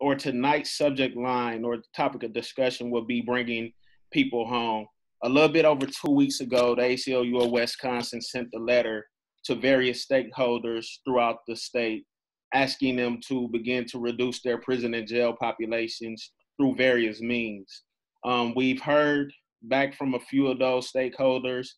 or tonight's subject line or topic of discussion will be bringing people home. A little bit over two weeks ago, the ACLU of Wisconsin sent a letter to various stakeholders throughout the state asking them to begin to reduce their prison and jail populations through various means. Um, we've heard back from a few of those stakeholders,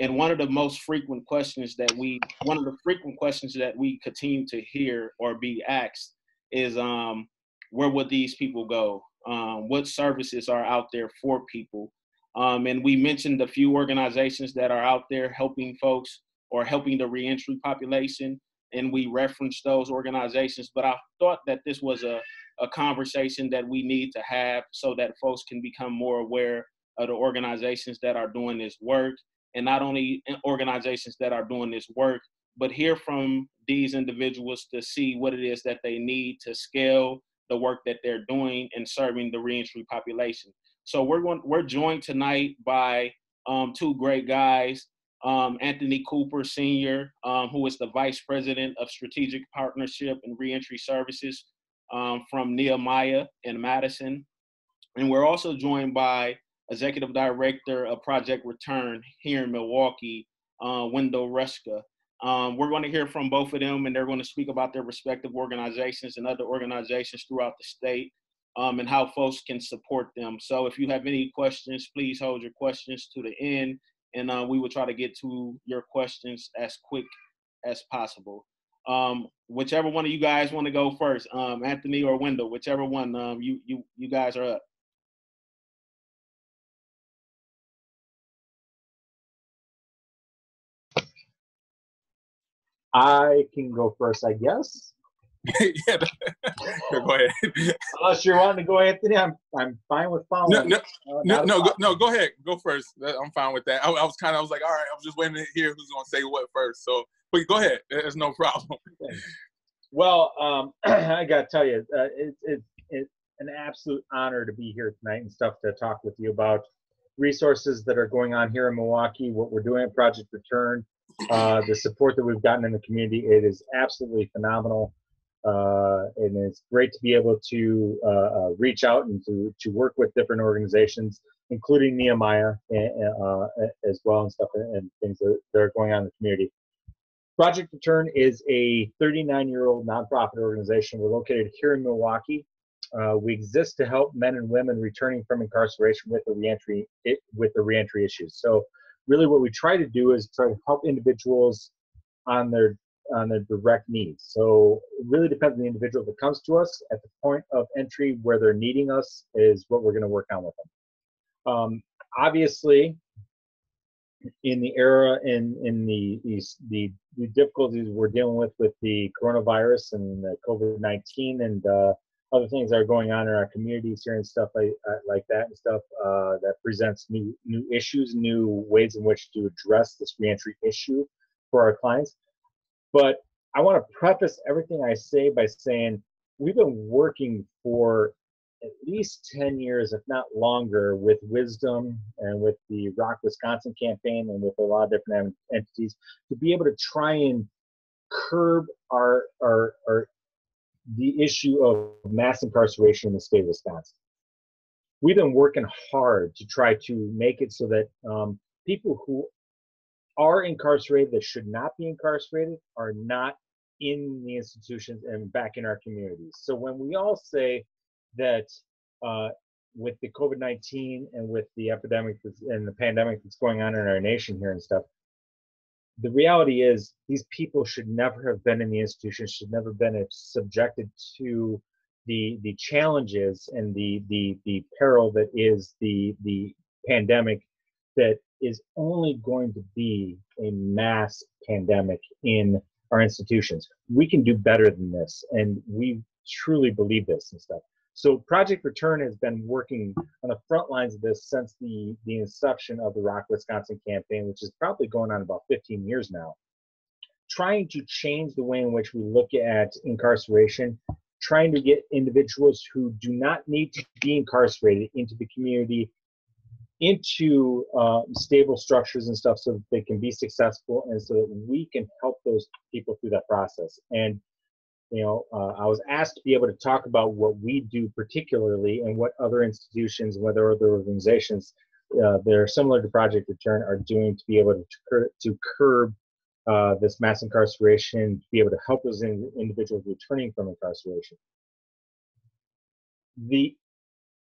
and one of the most frequent questions that we, one of the frequent questions that we continue to hear or be asked is, um, where would these people go? Um, what services are out there for people? Um, and we mentioned a few organizations that are out there helping folks or helping the reentry population and we referenced those organizations. But I thought that this was a, a conversation that we need to have so that folks can become more aware of the organizations that are doing this work and not only organizations that are doing this work, but hear from these individuals to see what it is that they need to scale the work that they're doing and serving the reentry population. So we're going, we're joined tonight by um, two great guys um, Anthony Cooper Sr., um, who is the Vice President of Strategic Partnership and Reentry Services um, from Nehemiah in Madison. And we're also joined by Executive Director of Project Return here in Milwaukee, uh, Wendel Hruska. Um, we're going to hear from both of them, and they're going to speak about their respective organizations and other organizations throughout the state um, and how folks can support them. So if you have any questions, please hold your questions to the end and uh, we will try to get to your questions as quick as possible. Um, whichever one of you guys want to go first, um, Anthony or Wendel, whichever one um, you you you guys are up. I can go first, I guess. yeah, go ahead. Unless you're wanting to go, Anthony, I'm I'm fine with following. No, no, uh, no, no, go, no, go ahead, go first. I'm fine with that. I, I was kind of, I was like, all right, I was just waiting to hear who's gonna say what first. So, but go ahead. There's no problem. Well, um, I gotta tell you, uh, it's it, it's an absolute honor to be here tonight and stuff to talk with you about resources that are going on here in Milwaukee, what we're doing at Project Return, uh, the support that we've gotten in the community. It is absolutely phenomenal. Uh, and it's great to be able to uh, uh, reach out and to, to work with different organizations, including Nehemiah and, uh, as well and stuff and things that, that are going on in the community. Project Return is a 39 year old nonprofit organization. We're located here in Milwaukee. Uh, we exist to help men and women returning from incarceration with the reentry with the reentry issues. So, really, what we try to do is try to help individuals on their on their direct needs. So it really depends on the individual that comes to us at the point of entry where they're needing us is what we're going to work on with them. Um, obviously, in the era in in the, the the difficulties we're dealing with with the coronavirus and the COVID nineteen and uh, other things that are going on in our communities here and stuff like uh, like that and stuff uh, that presents new new issues, new ways in which to address this reentry issue for our clients. But I want to preface everything I say by saying we've been working for at least 10 years, if not longer, with Wisdom and with the ROC Wisconsin campaign and with a lot of different entities to be able to try and curb our, our, our the issue of mass incarceration in the state of Wisconsin. We've been working hard to try to make it so that um, people who are incarcerated that should not be incarcerated are not in the institutions and back in our communities. So when we all say that uh, with the COVID 19 and with the epidemic and the pandemic that's going on in our nation here and stuff, the reality is these people should never have been in the institution should never have been uh, subjected to the the challenges and the the the peril that is the the pandemic that is only going to be a mass pandemic in our institutions. We can do better than this, and we truly believe this and stuff. So Project Return has been working on the front lines of this since the, the inception of the ROC Wisconsin campaign, which is probably going on about 15 years now. Trying to change the way in which we look at incarceration, trying to get individuals who do not need to be incarcerated into the community into uh, stable structures and stuff so that they can be successful and so that we can help those people through that process. And you know, uh, I was asked to be able to talk about what we do particularly and what other institutions, whether other organizations uh, that are similar to Project Return are doing to be able to, cur- to curb uh, this mass incarceration, to be able to help those in- individuals returning from incarceration. The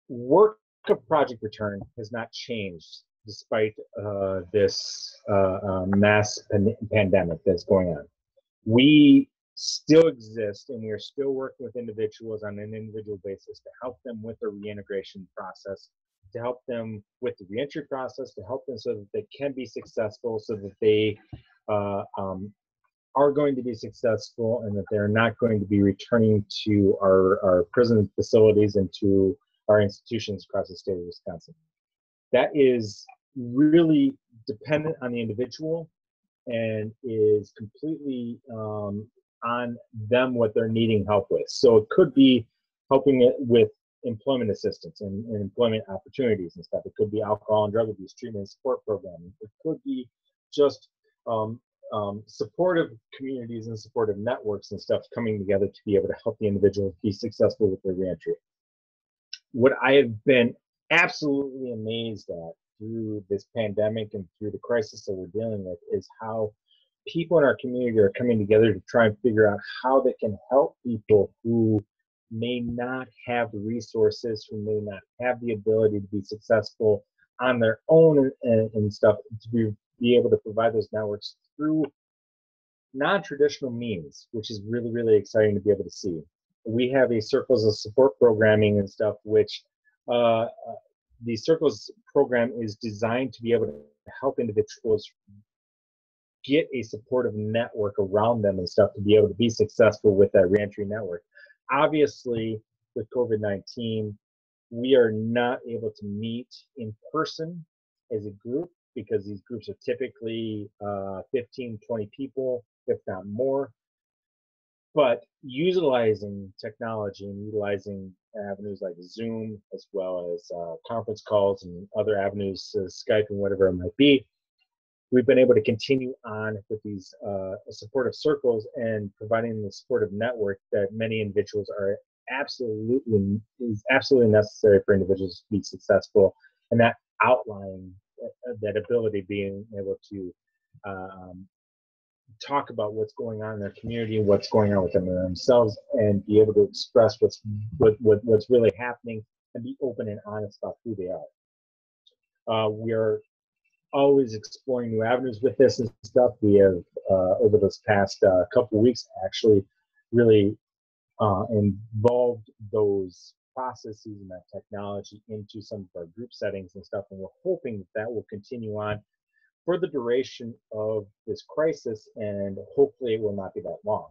work of Project Return has not changed despite uh, this uh, uh, mass pan- pandemic that's going on. We still exist and we are still working with individuals on an individual basis to help them with their reintegration process to help them with the reentry process, to help them so that they can be successful, so that they uh, um, are going to be successful and that they're not going to be returning to our, our prison facilities and to our institutions across the state of Wisconsin. That is really dependent on the individual and is completely um, on them what they're needing help with. So it could be helping it with employment assistance and, and, employment opportunities and stuff. It could be alcohol and drug abuse treatment and support programming. It could be just um, um, supportive communities and supportive networks and stuff coming together to be able to help the individual be successful with their reentry. What I have been absolutely amazed at through this pandemic and through the crisis that we're dealing with is how people in our community are coming together to try and figure out how they can help people who may not have the resources, who may not have the ability to be successful on their own and, and stuff, to be, be able to provide those networks through non-traditional means, which is really, really exciting to be able to see. We have a circles of support programming and stuff, which uh, uh the circles program is designed to be able to help individuals get a supportive network around them and stuff to be able to be successful with that reentry network. Obviously with covid-19 we are not able to meet in person as a group because these groups are typically uh, 15 20 people if not more. But utilizing technology and utilizing avenues like zoom as well as uh, conference calls and other avenues uh, skype and whatever it might be we've been able to continue on with these uh, supportive circles and providing the supportive network that many individuals are absolutely is absolutely necessary for individuals to be successful. And that outline uh, that ability being able to um, talk about what's going on in their community what's going on with them themselves and be able to express what's what, what, what's really happening and be open and honest about who they are. Uh, we are always exploring new avenues with this and stuff. We have uh, over this past uh, couple weeks actually really uh, involved those processes and that technology into some of our group settings and stuff, and we're hoping that that will continue on for the duration of this crisis, and hopefully it will not be that long.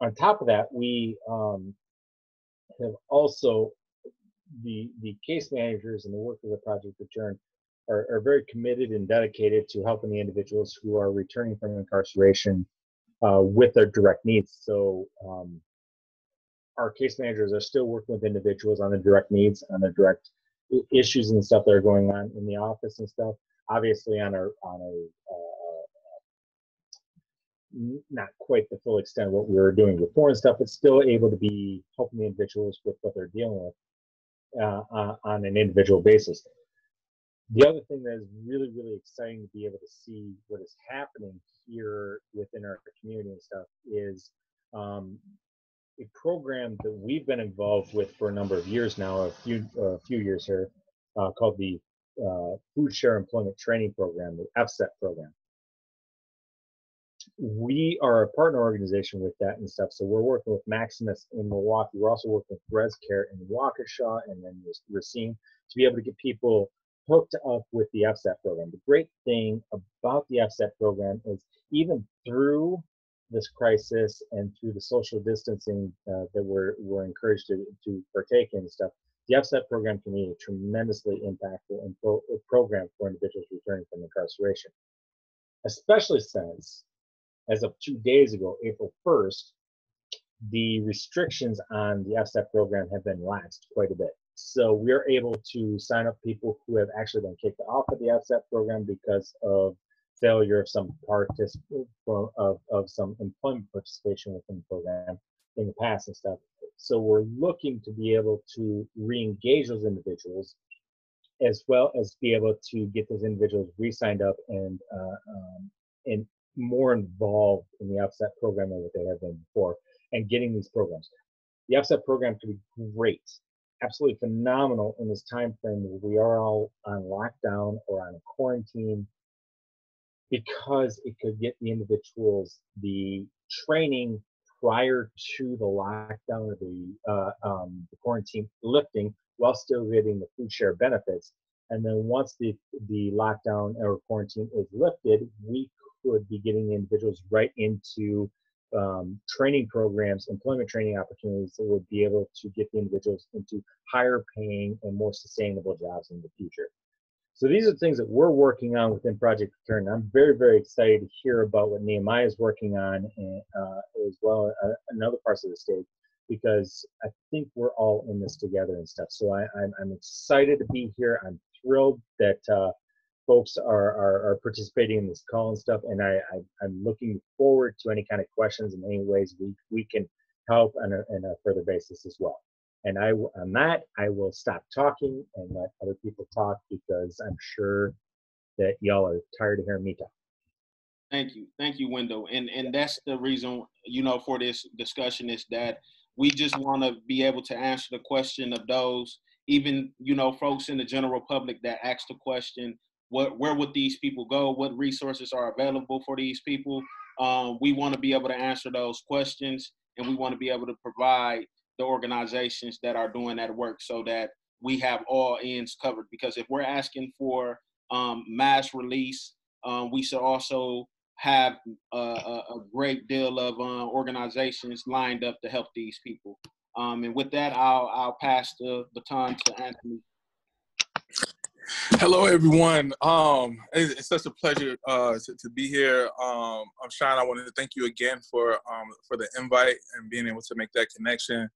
On top of that, we um, have also the the case managers and the work of the project return are, are very committed and dedicated to helping the individuals who are returning from incarceration uh, with their direct needs. So um, our case managers are still working with individuals on the direct needs, on the direct issues and stuff that are going on in the office and stuff. Obviously, on a on a uh, not quite the full extent of what we were doing before and stuff, but still able to be helping the individuals with what they're dealing with uh on an individual basis the other thing that is really really exciting to be able to see what is happening here within our community and stuff is um, a program that we've been involved with for a number of years now a few a few years here uh, called the uh, food share employment training program the fset program. We are a partner organization with that and stuff so we're working with maximus in milwaukee. We're also working with ResCare in waukesha and then racine to be able to get people hooked up with the FSET program. The great thing about the FSET program is even through this crisis and through the social distancing uh, that we're, we're encouraged to, to partake in and stuff, the FSET program can be a tremendously impactful and pro- program for individuals returning from incarceration. Especially since, as of two days ago, April 1st, the restrictions on the FSET program have been laxed quite a bit. So we're able to sign up people who have actually been kicked off of the FSET program because of failure of some particip- of, of some employment participation within the program in the past and stuff. So we're looking to be able to re-engage those individuals as well as be able to get those individuals re-signed up and uh, um, and more involved in the FSET program than what they have been before and getting these programs. The FSET program could be great, absolutely phenomenal in this time frame where we are all on lockdown or on quarantine because it could get the individuals the training prior to the lockdown or the, uh, um, the quarantine lifting while still getting the food share benefits. And then once the, the lockdown or quarantine is lifted, we could be getting individuals right into um, training programs, employment training opportunities that would be able to get the individuals into higher paying and more sustainable jobs in the future. So these are things that we're working on within Project Return. I'm very, very excited to hear about what Nehemiah is working on, and, uh, as well uh, in other parts of the state, because I think we're all in this together and stuff. So I, am excited to be here. I'm thrilled that uh, folks are, are, are, participating in this call and stuff, and I, I, am looking forward to any kind of questions and any ways we, we can help on a, on a further basis as well. And I, on that, I will stop talking and let other people talk because I'm sure that y'all are tired of hearing me talk. Thank you, thank you, Wendel. And and that's the reason you know for this discussion is that we just want to be able to answer the question of those even you know folks in the general public that ask the question what where would these people go what resources are available for these people um, we want to be able to answer those questions and we want to be able to provide the organizations that are doing that work so that we have all ends covered. Because if we're asking for um, mass release, um, we should also have a, a, a great deal of uh, organizations lined up to help these people. Um, and with that, I'll, I'll pass the baton to Anthony. Hello, everyone. Um, it's, it's, such a pleasure uh, to, to, be here. Um, I'm Sean. I wanted to thank you again for um, for the invite and being able to make that connection.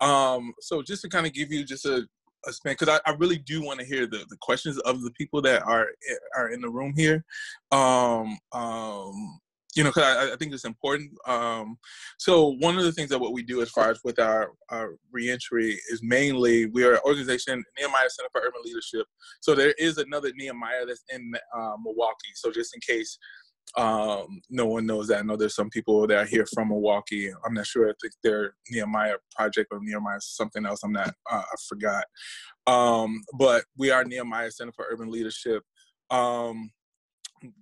Um, so just to kind of give you just a, a span, because I, I, really do want to hear the, the questions of the people that are are in the room here. Um, um, you know, because I, I, think it's important. Um, so one of the things that what we do as far as with our, our reentry is mainly we are an organization, Nehemiah Center for Urban Leadership. So there is another Nehemiah that's in uh, Milwaukee. So just in case um, no one knows that. I know there's some people that are here from Milwaukee. I'm not sure if they're Nehemiah Project or Nehemiah something else. I'm not. Uh, I forgot. Um, but we are Nehemiah Center for Urban Leadership. Um,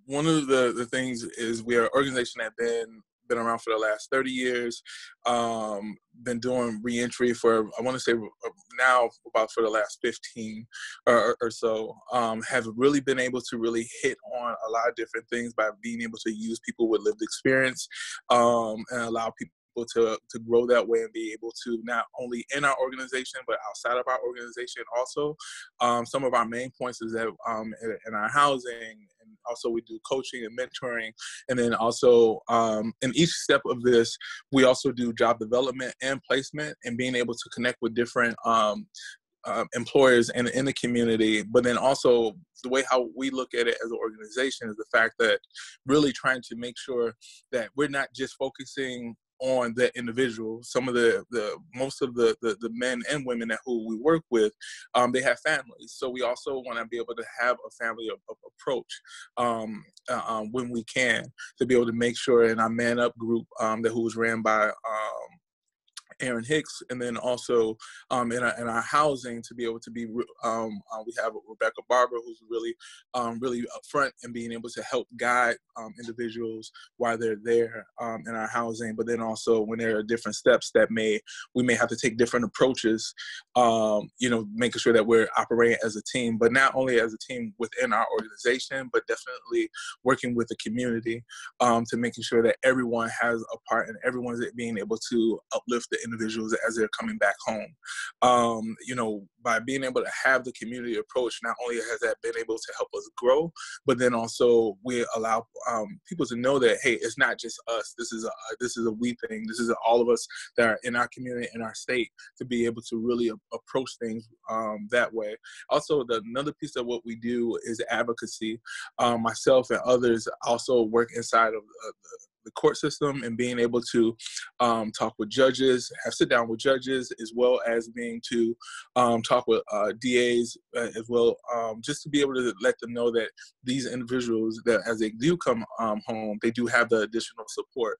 one of the, the things is we are an organization that been been around for the last 30 years um, been doing reentry for i want to say uh, now about for the last 15 or, or so um, have really been able to really hit on a lot of different things by being able to use people with lived experience um, and allow people to to grow that way and be able to not only in our organization but outside of our organization also. Um, some of our main points is that um, in, in, our housing also we do coaching and mentoring, and then also um, in each step of this we also do job development and placement and being able to connect with different um, uh, employers in, in the community, but then also the way how we look at it as an organization is the fact that really trying to make sure that we're not just focusing on that individual. Some of the, the most of the, the, the men and women that who we work with, um, they have families. So we also want to be able to have a family of, of approach um, uh, um, when we can to be able to make sure in our man up group um, that who was ran by um, Aaron Hicks, and then also um, in, our, in our housing to be able to be, um, uh, we have Rebecca Barber who's really, um, really upfront and being able to help guide um, individuals while they're there um, in our housing. But then also when there are different steps that may, we may have to take different approaches, um, you know, making sure that we're operating as a team, but not only as a team within our organization, but definitely working with the community to making sure that everyone has a part and everyone's being able to uplift the individuals as they're coming back home. Um, you know, by being able to have the community approach, not only has that been able to help us grow, but then also we allow um, people to know that hey, it's not just us. This is a this is a we thing. This is all of us that are in our community in our state to be able to really a- approach things um, that way. Also, the, another piece of what we do is advocacy. Um, myself and others also work inside of uh, the court system and being able to um, talk with judges, have sit down with judges, as well as being to um, talk with uh, DAs uh, as well, um, just to be able to let them know that these individuals that as they do come um, home, they do have the additional support.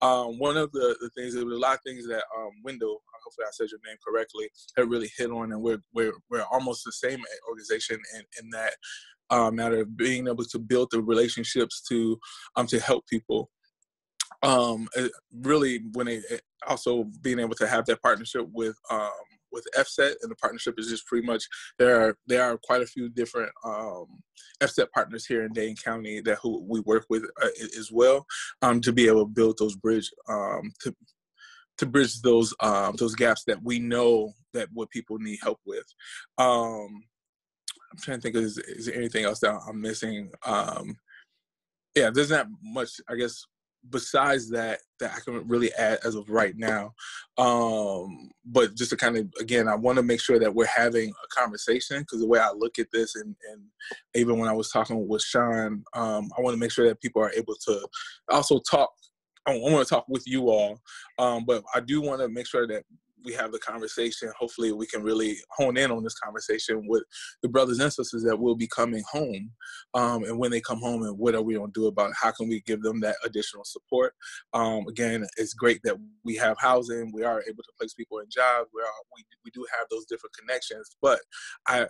Um, one of the, the things, there were a lot of things that um, Window, hopefully I said your name correctly, had really hit on, and we're we're, we're almost the same organization in, in that. matter of being able to build the relationships to um, to help people um, really when it also being able to have that partnership with um, with FSET and the partnership is just pretty much there are there are quite a few different um, FSET partners here in Dane County that who we work with uh, as well um, to be able to build those bridge um, to to bridge those um, those gaps that we know that what people need help with. Um, I'm trying to think is is there anything else that I'm missing? Um, yeah, there's not much I guess besides that that I can really add as of right now. Um, but just to kind of again, I want to make sure that we're having a conversation because the way I look at this, and, and even when I was talking with Sean, um, I want to make sure that people are able to also talk. I want to talk with you all, um, but I do want to make sure that we have the conversation. Hopefully, we can really hone in on this conversation with the brothers and sisters that will be coming home, um, and when they come home, and what are we going to do about it? How can we give them that additional support? Um, again, it's great that we have housing. We are able to place people in jobs. We are we, we do have those different connections, but I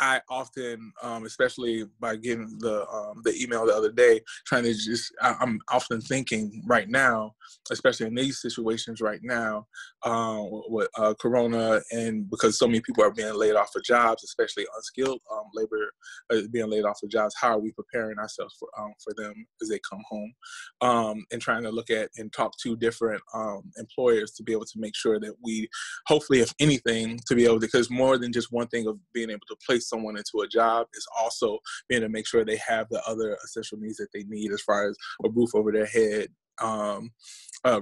I often, um, especially by getting the um, the email the other day, trying to just, I, am often thinking right now, especially in these situations right now, uh, with uh, Corona, and because so many people are being laid off of jobs, especially unskilled um, labor uh, being laid off of jobs. How are we preparing ourselves for um, for them as they come home, um, and trying to look at and talk to different employers to be able to make sure that we, hopefully, if anything, to be able to, because more than just one thing of being able to place someone into a job is also being to make sure they have the other essential needs that they need as far as a roof over their head, um,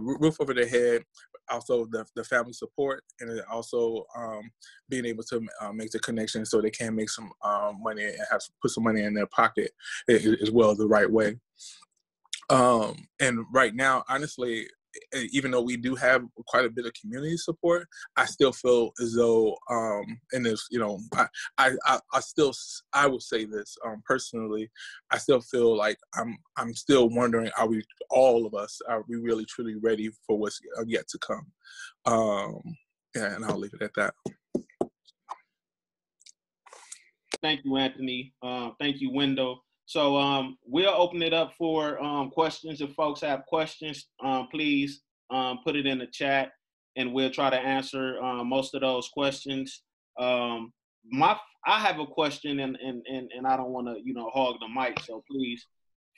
roof over their head, also the, the family support, and also um, being able to uh, make the connection so they can make some um, money and have put some money in their pocket as well the right way. Um, and right now, honestly, even though we do have quite a bit of community support, I still feel as though, um, and this, you know, I, I, I still, I will say this um, personally, I still feel like I'm, I'm still wondering, are we, all of us, are we really truly ready for what's yet to come? Um, yeah, and I'll leave it at that. Thank you, Anthony. Uh, thank you, Window. So um, we'll open it up for um, questions. If folks have questions, um, please um, put it in the chat, and we'll try to answer uh, most of those questions. Um, my, I have a question, and and and, and I don't want to, you know, hog the mic. So please,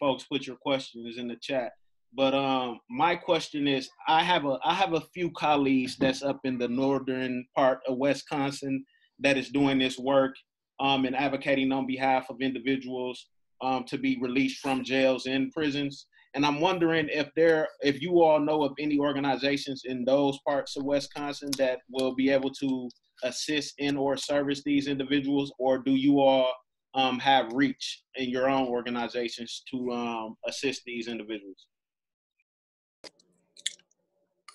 folks, put your questions in the chat. But um, my question is, I have a I have a few colleagues that's up in the northern part of Wisconsin that is doing this work um, and advocating on behalf of individuals um, to be released from jails and prisons. And I'm wondering if there, if you all know of any organizations in those parts of Wisconsin that will be able to assist in or service these individuals, or do you all um, have reach in your own organizations to um, assist these individuals?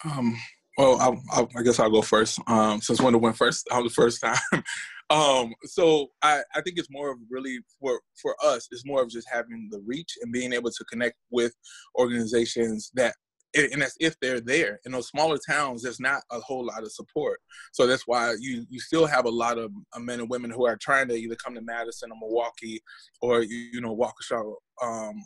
Um, well, I'll, I'll, guess I'll go first. Um, since Wendel went first, I was the first time. Um, so I, I think it's more of really for for us, it's more of just having the reach and being able to connect with organizations that and that's if they're there. In those smaller towns there's not a whole lot of support. So that's why you you still have a lot of uh, men and women who are trying to either come to madison or milwaukee or you know waukesha um,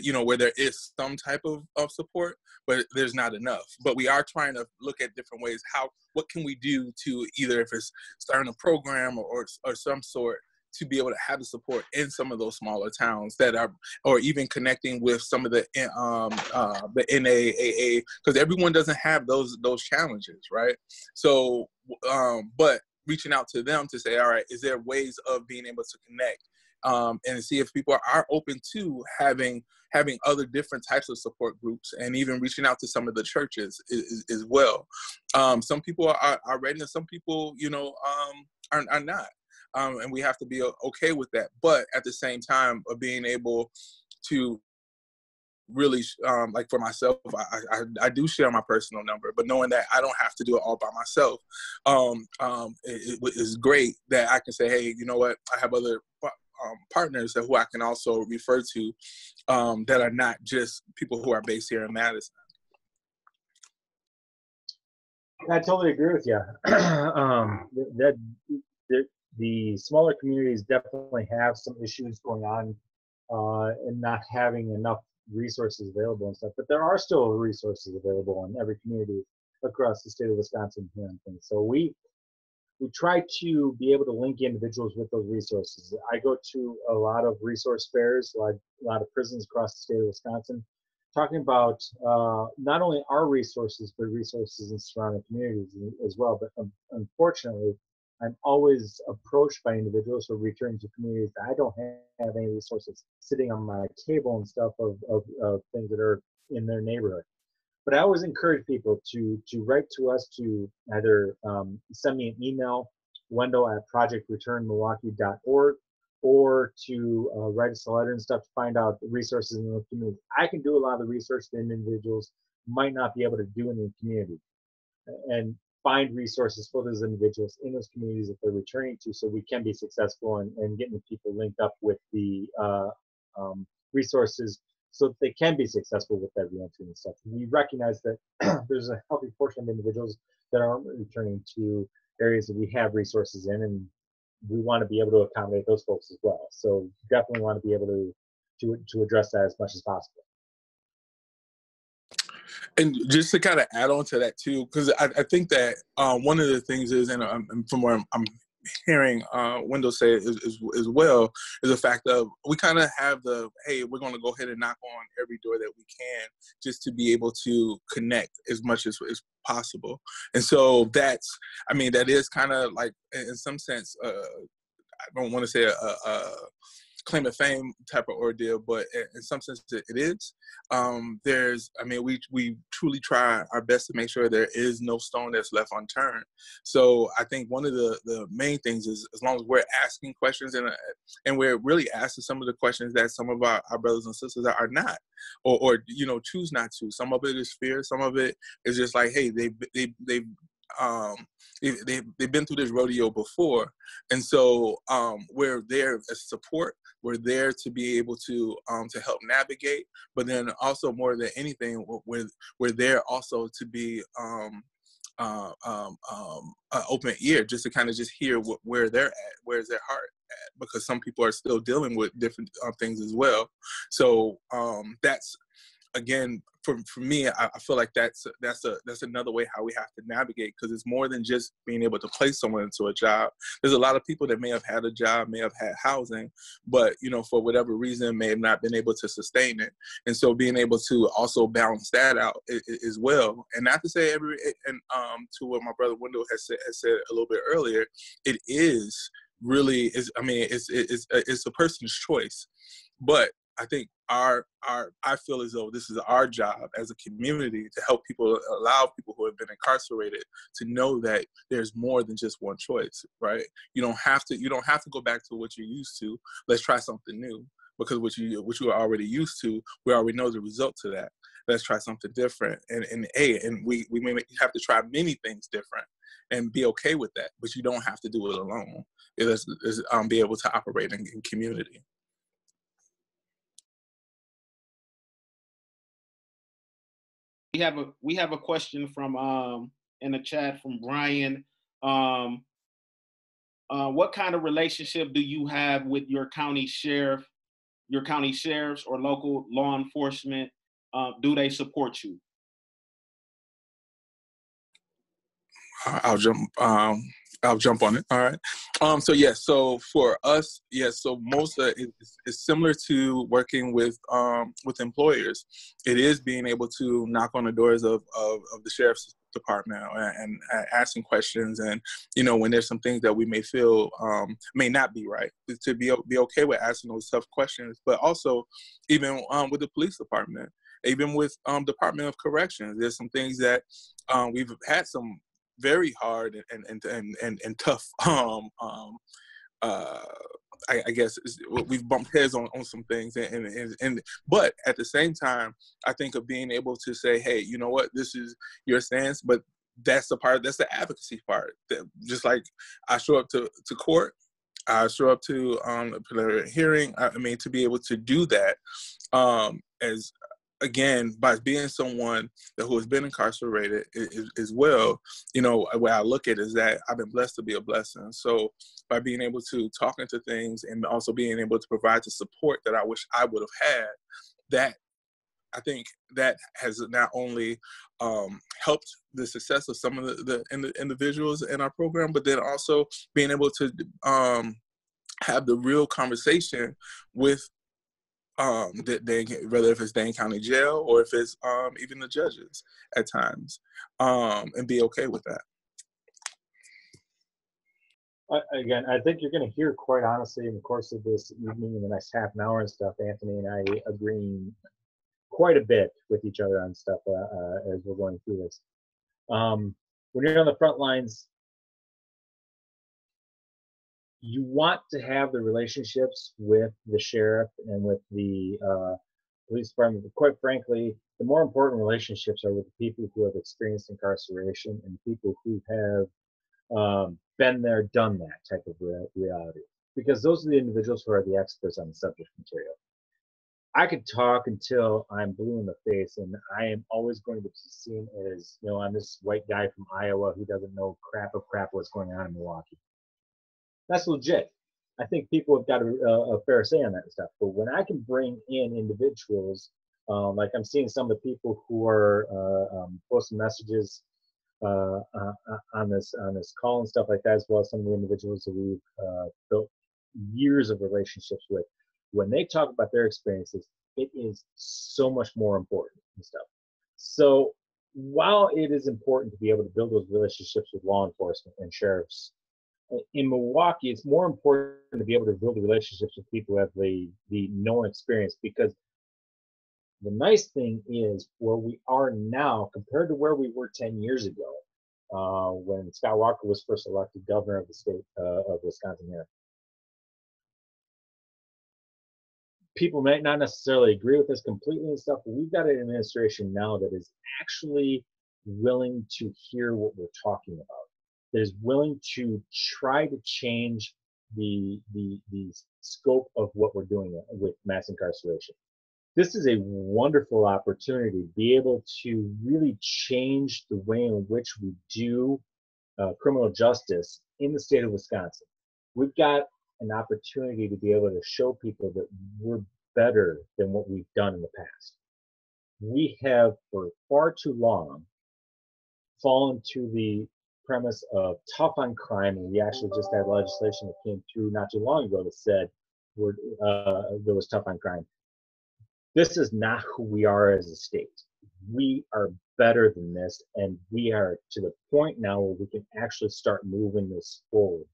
you know where there is some type of, of support but there's not enough but we are trying to look at different ways how what can we do to either if it's starting a program or, or, or some sort to be able to have the support in some of those smaller towns that are, or even connecting with some of the um, uh, the NAAA, because everyone doesn't have those those challenges, right? So, um, but reaching out to them to say, all right, is there ways of being able to connect um, and see if people are open to having having other different types of support groups and even reaching out to some of the churches as well. Um, some people are, are ready and some people, you know, um, are, are not um, and we have to be okay with that. But at the same time, of being able to really um, like for myself I, I, I do share my personal number but knowing that i don't have to do it all by myself um, um, it, great that i can say hey you know what i have other um, partners that who i can also refer to um, that are not just people who are based here in madison i totally agree with you um, that, the smaller communities definitely have some issues going on uh, and not having enough resources available and stuff. But there are still resources available in every community across the state of Wisconsin here and things. So we we try to be able to link individuals with those resources. I go to a lot of resource fairs, like a lot of prisons across the state of Wisconsin, talking about uh, not only our resources, but resources in surrounding communities as well. But um, unfortunately, I'm always approached by individuals who return to communities that I don't have any resources sitting on my table and stuff of, of, of things that are in their neighborhood. But I always encourage people to to write to us to either um, send me an email, Wendel at projectreturnmilwaukee.org, or to uh, write us a letter and stuff to find out the resources in the community. I can do a lot of the research that individuals might not be able to do in the community. And find resources for those individuals in those communities that they're returning to so we can be successful in, in getting people linked up with the uh, um, resources so that they can be successful with that reentry and stuff. We recognize that there's a healthy portion of individuals that aren't returning to areas that we have resources in and we want to be able to accommodate those folks as well. So definitely want to be able to to, to address that as much as possible and just to kind of add on to that too, because I, I, think that um, one of the things is, and from where I'm, I'm hearing uh, Wendel say as, as, as, well, is the fact of we kind of have the hey, we're going to go ahead and knock on every door that we can just to be able to connect as much as, as possible. And so that's, I mean, that is kind of like in some sense, uh, I don't want to say a, a claim to fame type of ordeal, but in some sense it is. Um, there's, I mean, we we truly try our best to make sure there is no stone that's left unturned. So I think one of the the main things is as long as we're asking questions and and we're really asking some of the questions that some of our, our brothers and sisters are not, or or you know choose not to. Some of it is fear. Some of it is just like, hey, they they they um, they, they've been through this rodeo before. And so um, we're there as support. We're there to be able to um, to help navigate, but then also more than anything, we're, we're there also to be um, uh, um, um, open ear just to kind of just hear what, where they're at, where's their heart at, because some people are still dealing with different uh, things as well. So um, that's again, for, for me, I, I, feel like that's that's a that's another way how we have to navigate because it's more than just being able to place someone into a job. There's a lot of people that may have had a job, may have had housing, but you know for whatever reason may have not been able to sustain it. And so being able to also balance that out as well. And not to say every and um to what my brother Wendel has said, has said a little bit earlier, it is really is. I mean, it's it's it's a person's choice, but I think our our I feel as though this is our job as a community to help people allow people who have been incarcerated to know that there's more than just one choice, right? You don't have to you don't have to go back to what you're used to. Let's try something new because what you what you are already used to, we already know the result to that. Let's try something different. And and a and we we may have to try many things different and be okay with that, but you don't have to do it alone. It is, is um, be able to operate in, in community. We have a we have a question from um in the chat from Brian. Um, uh, what kind of relationship do you have with your county sheriff, your county sheriffs or local law enforcement? Uh, do they support you? I'll jump um, I'll jump on it. All right. Um, so yes, yeah, so for us, yes, so most uh, is, is similar to working with um, with employers. It is being able to knock on the doors of, of, of the sheriff's department and, and, asking questions, and you know when there's some things that we may feel um, may not be right, to be be okay with asking those tough questions. But also, even um, with the police department, even with um, Department of Corrections, there's some things that um, we've had some very hard and and and and, and tough. Um, um, uh, I, I, guess we've bumped heads on, on some things, and, and and but at the same time, I think of being able to say, hey, you know what, this is your stance, but that's the part that's the advocacy part. That just like I show up to to court, I show up to um a preliminary hearing. I mean, to be able to do that um as again by being someone that who has been incarcerated as, well you know the way i look at it is that i've been blessed to be a blessing. So by being able to talk into things and also being able to provide the support that i wish i would have had that i think that has not only um, helped the success of some of the, the, the individuals in our program but then also being able to um, have the real conversation with um, that they whether if it's Dane County Jail or if it's um, even the judges at times, um, and be okay with that. again, I think you're going to hear quite honestly in the course of this evening in the next half an hour and stuff. Anthony and I agreeing quite a bit with each other on stuff uh, uh, as we're going through this. Um, when you're on the front lines, you want to have the relationships with the sheriff and with the uh, police department. But quite frankly, the more important relationships are with the people who have experienced incarceration and people who have um, been there, done that type of re- reality. Because those are the individuals who are the experts on the subject material. I could talk until I'm blue in the face, and I am always going to be seen as, you know, I'm this white guy from Iowa who doesn't know crap of crap what's going on in Milwaukee that's legit. I think people have got a, a, fair say on that stuff. But when I can bring in individuals, um, like I'm seeing some of the people who are uh, um, posting messages uh, uh, on this on this call and stuff like that, as well as some of the individuals that we've uh, built years of relationships with. When they talk about their experiences, it is so much more important and stuff. So while it is important to be able to build those relationships with law enforcement and sheriffs in Milwaukee, it's more important to be able to build relationships with people who have the the known experience because the nice thing is where we are now compared to where we were 10 years ago uh, when Scott Walker was first elected governor of the state uh, of Wisconsin here. People might not necessarily agree with this completely and stuff, but we've got an administration now that is actually willing to hear what we're talking about that is willing to try to change the, the, the scope of what we're doing with mass incarceration. This is a wonderful opportunity to be able to really change the way in which we do uh, criminal justice in the state of Wisconsin. We've got an opportunity to be able to show people that we're better than what we've done in the past. We have for far too long fallen to the premise of tough on crime, and we actually just had legislation that came through not too long ago that said we're, uh, was tough on crime. This is not who we are as a state. We are better than this, and we are to the point now where we can actually start moving this forward.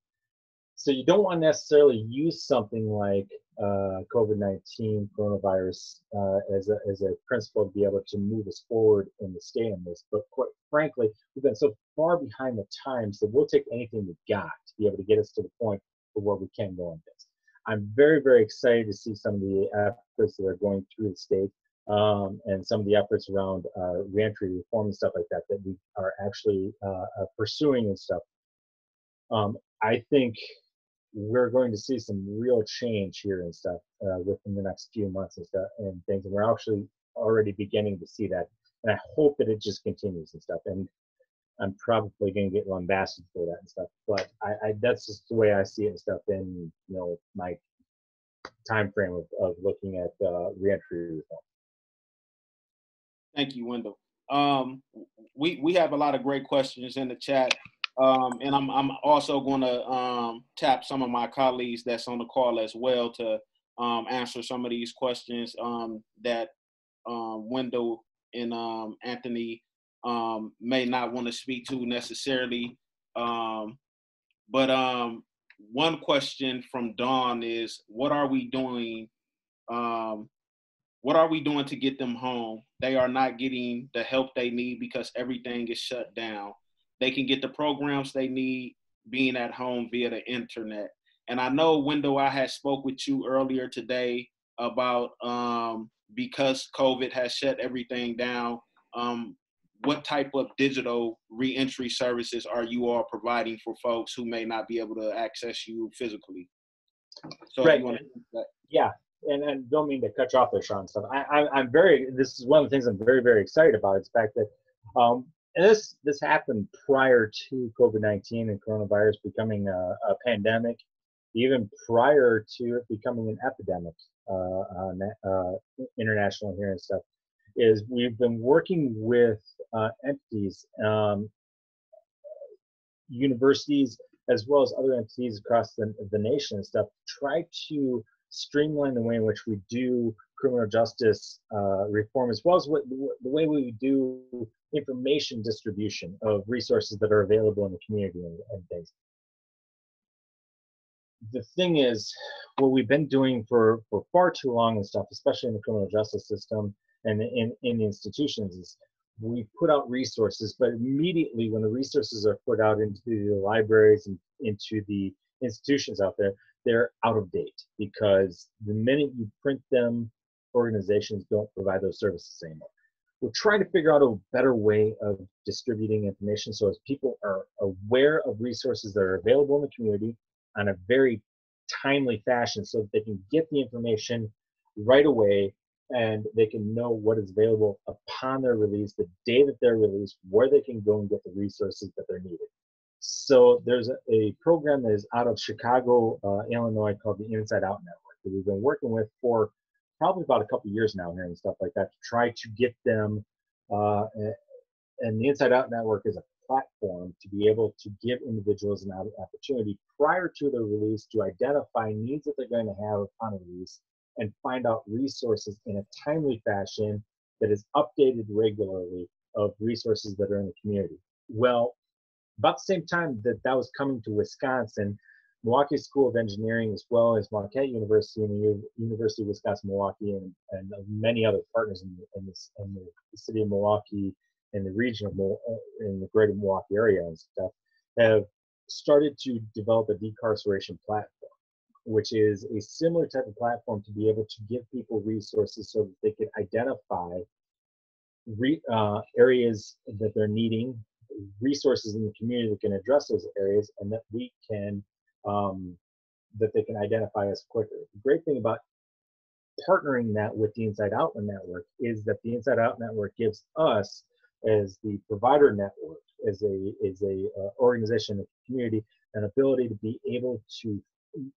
So you don't want to necessarily use something like COVID-19 coronavirus uh, as, a, as a principle to be able to move us forward in the state on this. But quite frankly, we've been so far behind the times that we'll take anything we've got to be able to get us to the point for where we can go on this. I'm very, very excited to see some of the efforts that are going through the state um, and some of the efforts around uh, reentry reform and stuff like that that we are actually uh, uh pursuing and stuff. Um, I think we're going to see some real change here and stuff uh, within the next few months and stuff and things. And we're actually already beginning to see that. And I hope that it just continues and stuff. And I'm probably going to get lambasted for that and stuff. But I, I, that's just the way I see it and stuff in you know my time frame of, of looking at uh, reentry reform. Thank you, Wendel. Um, we we have a lot of great questions in the chat. Um, and I'm I'm also going to um, tap some of my colleagues that's on the call as well to um, answer some of these questions um, that um, Wendel and um, Anthony may not want to speak to necessarily. But one question from Dawn is, what are we doing? What are we doing to get them home? They are not getting the help they need because everything is shut down. They can get the programs they need being at home via the internet. And I know, Wendel, I had spoke with you earlier today about um, because COVID has shut everything down. Um, what type of digital reentry services are you all providing for folks who may not be able to access you physically? So right. yeah, and, and don't mean to cut you off there, Sean. Stuff. I, I, am very. This is one of the things I'm very, very excited about. Is the fact that, um, and this this happened prior to COVID-19 and coronavirus becoming a, a pandemic, even prior to it becoming an epidemic uh, uh, international here and stuff. Is we've been working with uh, entities, um, universities, as well as other entities across the, the nation and stuff, try to streamline the way in which we do criminal justice uh, reform, as well as what, the way we do information distribution of resources that are available in the community and, and things. The thing is, what we've been doing for, for far too long and stuff, especially in the criminal justice system and in, in the institutions, is we put out resources, but immediately when the resources are put out into the libraries and into the institutions out there, they're out of date because the minute you print them, organizations don't provide those services anymore. We're trying to figure out a better way of distributing information so as people are aware of resources that are available in the community on a very timely fashion so that they can get the information right away and they can know what is available upon their release, the day that they're released, where they can go and get the resources that they're needed. So there's a, a program that is out of Chicago, uh, Illinois called the Inside Out Network that we've been working with for probably about a couple years now and stuff like that to try to get them. Uh, and the Inside Out Network is a platform to be able to give individuals an opportunity prior to their release to identify needs that they're going to have upon release and find out resources in a timely fashion that is updated regularly of resources that are in the community. Well, about the same time that that was coming to Wisconsin, Milwaukee School of Engineering, as well as Marquette University and the University of Wisconsin Milwaukee, and, and many other partners in, in, this, in the city of Milwaukee and the region of uh, in the greater Milwaukee area and stuff, have started to develop a decarceration platform, which is a similar type of platform to be able to give people resources so that they can identify re, uh, areas that they're needing resources in the community that can address those areas and that we can um, that they can identify us quicker. The great thing about partnering that with the Inside Out Network is that the Inside Out Network gives us as the provider network, as a as a uh, organization, a community, an ability to be able to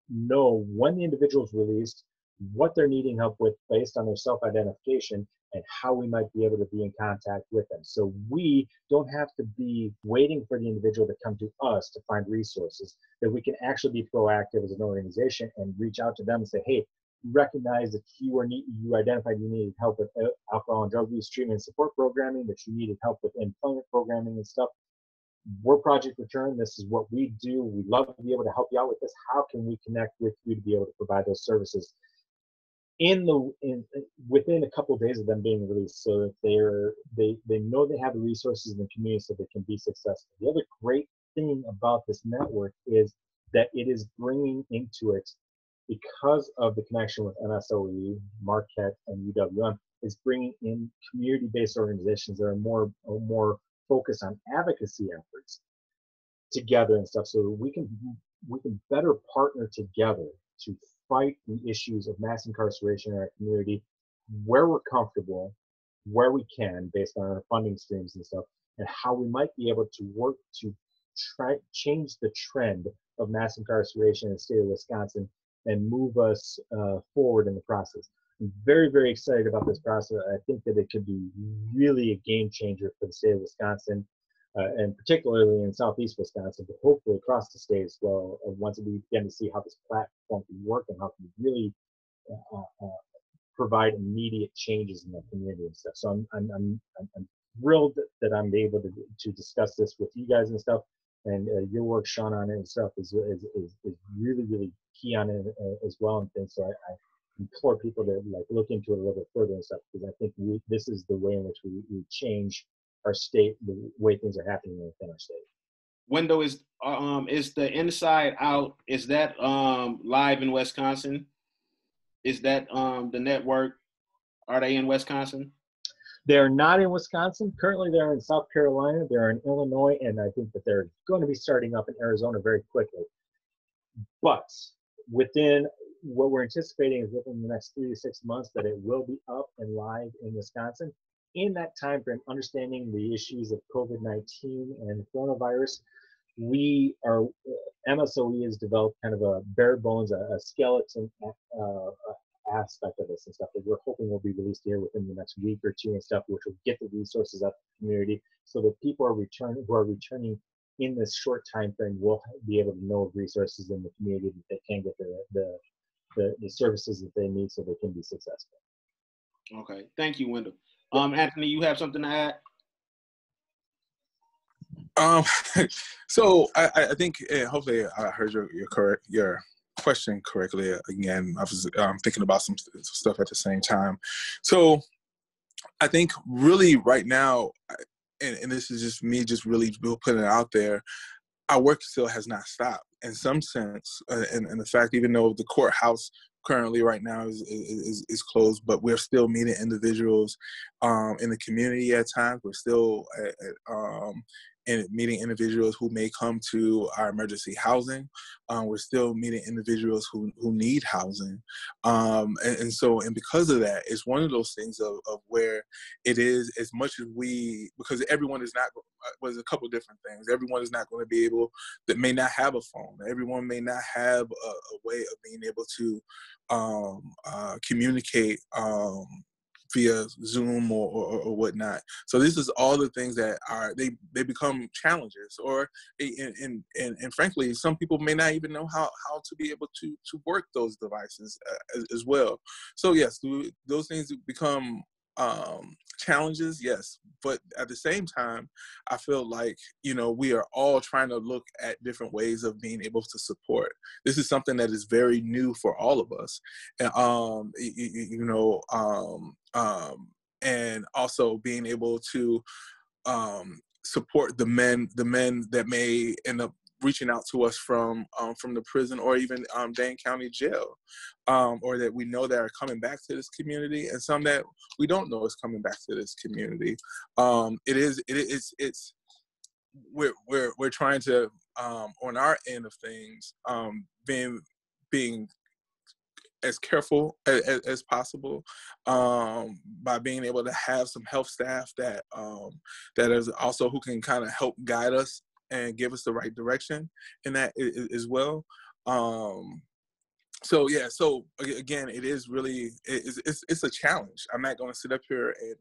know when the individual is released, what they're needing help with based on their self-identification, and how we might be able to be in contact with them. So we don't have to be waiting for the individual to come to us to find resources, that we can actually be proactive as an organization and reach out to them and say, hey, recognize that you were need, you identified you needed help with uh, alcohol and drug use treatment and support programming, that you needed help with employment programming and stuff. We're Project Return. This is what we do. We'd love to be able to help you out with this. How can we connect with you to be able to provide those services? In the in within a couple of days of them being released so that they're they they know they have the resources in the community so they can be successful. The other great thing about this network is that it is bringing into it because of the connection with MSOE, Marquette, and UWM, is bringing in community-based organizations that are more more focused on advocacy efforts together and stuff, so we can we can better partner together to fight the issues of mass incarceration in our community where we're comfortable, where we can, based on our funding streams and stuff, and how we might be able to work to try change the trend of mass incarceration in the state of Wisconsin and move us uh, forward in the process. I'm very, very excited about this process. I think that it could be really a game changer for the state of Wisconsin. Uh, and particularly in southeast Wisconsin, but hopefully across the state as well. Uh, once we begin to see how this platform can work and how can really uh, uh, uh, provide immediate changes in the community and stuff. So I'm I'm I'm, I'm thrilled that I'm able to to discuss this with you guys and stuff. And uh, your work, Sean, on it and stuff is is, is, is really really key on it as well and things. So I, I implore people to like look into it a little bit further and stuff because I think we, this is the way in which we, we change our state, the way things are happening within our state. Wendel is um is the Inside Out is that um live in Wisconsin? Is that um the network? Are they in Wisconsin? They're not in Wisconsin. Currently, they're in South Carolina. They're in Illinois, and I think that they're going to be starting up in Arizona very quickly. But within what we're anticipating is within the next three to six months that it will be up and live in Wisconsin in that time frame, understanding the issues of COVID-19 and coronavirus, we are MSOE has developed kind of a bare bones, a, a skeleton uh, aspect of this and stuff that we're hoping will be released here within the next week or two and stuff, which will get the resources up the community so that people are returning who are returning in this short time frame will be able to know of resources in the community that they can get the, the the, the services that they need so they can be successful. Okay, thank you, Wendel. Um, Anthony, you have something to add? Um, so I, I think uh, hopefully I heard your your correct your question correctly. Again, I was um, thinking about some stuff at the same time. So I think really right now, and, and this is just me just really putting it out there. Our work still has not stopped in some sense, uh, and, and the fact even though the courthouse currently right now is, is, is closed, but we're still meeting individuals um, in the community at times. We're still at, at, um, and meeting individuals who may come to our emergency housing. Um, we're still meeting individuals who, who need housing. Um, and, and, so, and because of that, it's one of those things of, of where it is as much as we, because everyone is not, uh, was a couple different things. Everyone is not going to be able, that may not have a phone. Everyone may not have a, a way of being able to um, uh, communicate um, via Zoom or, or, or, whatnot. So this is all the things that are they they become challenges, or and and, and frankly, some people may not even know how how to be able to to work those devices uh, as, as, well. So yes, those things become um, challenges, yes, but at the same time, I feel like you know we are all trying to look at different ways of being able to support. This is something that is very new for all of us, and um, you, you know, um, um, and also being able to um, support the men, the men that may end up reaching out to us from um, from the prison or even um, Dane County Jail, um, or that we know that are coming back to this community, and some that we don't know is coming back to this community. Um, it is it is it's we're we're we're trying to um, on our end of things um, being being as careful as, as possible um, by being able to have some health staff that um, that is also who can kind of help guide us and give us the right direction in that as well. Um, so yeah, so again, it is really it's, it's, it's a challenge. I'm not going to sit up here and